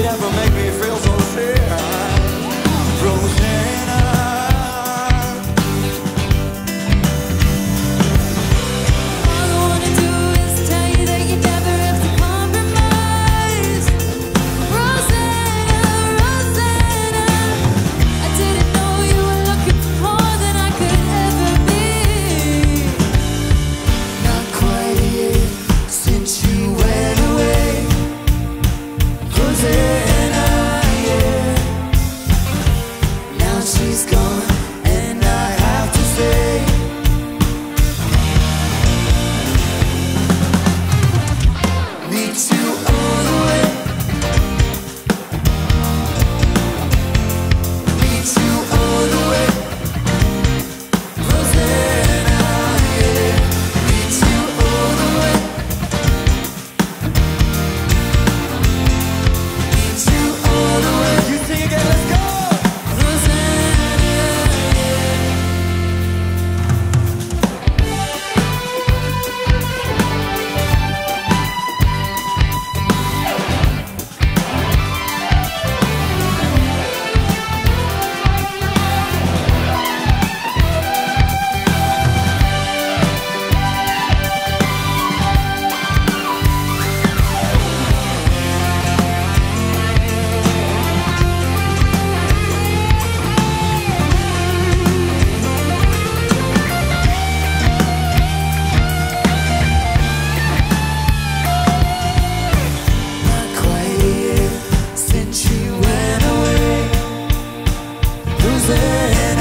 could ever make me feel so head